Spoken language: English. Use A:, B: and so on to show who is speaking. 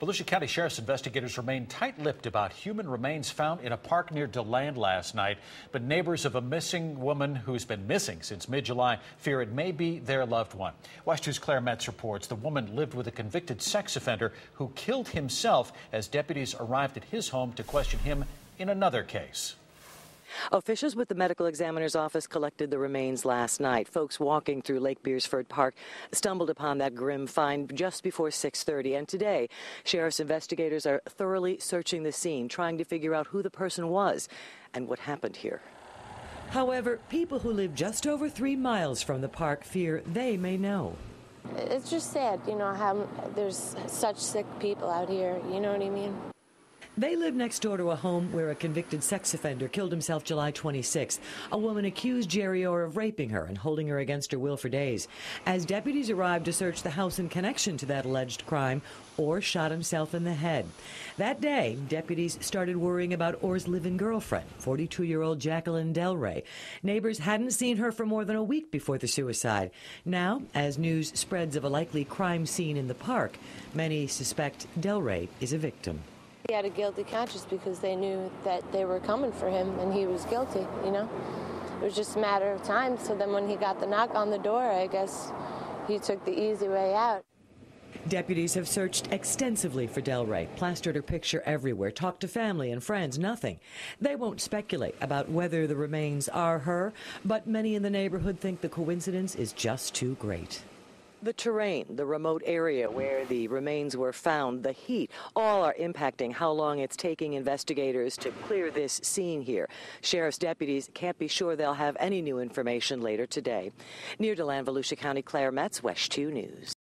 A: Volusia County Sheriff's investigators remain tight-lipped about human remains found in a park near DeLand last night. But neighbors of a missing woman who's been missing since mid-July fear it may be their loved one. WESH 2's Claire Metz reports the woman lived with a convicted sex offender who killed himself as deputies arrived at his home to question him in another case.
B: Officials with the medical examiner's office collected the remains last night. Folks walking through Lake Beresford Park stumbled upon that grim find just before 6:30 and today sheriff's investigators are thoroughly searching the scene trying to figure out who the person was and what happened here. However, people who live just over 3 miles from the park fear they may know.
C: It's just sad, you know, how there's such sick people out here, you know what I mean?
B: They live next door to a home where a convicted sex offender killed himself July 26th. A woman accused Jerry Orr of raping her and holding her against her will for days. As deputies arrived to search the house in connection to that alleged crime, Orr shot himself in the head. That day, deputies started worrying about Orr's living girlfriend, 42 year old Jacqueline Delray. Neighbors hadn't seen her for more than a week before the suicide. Now, as news spreads of a likely crime scene in the park, many suspect Delray is a victim.
C: He had a guilty conscience because they knew that they were coming for him and he was guilty, you know? It was just a matter of time. So then when he got the knock on the door, I guess he took the easy way out.
B: Deputies have searched extensively for Delray, plastered her picture everywhere, talked to family and friends, nothing. They won't speculate about whether the remains are her, but many in the neighborhood think the coincidence is just too great. The terrain, the remote area where the remains were found, the heat, all are impacting how long it's taking investigators to clear this scene here. Sheriff's deputies can't be sure they'll have any new information later today. Near DeLand, Volusia County, Claire Metz, WESH 2 News.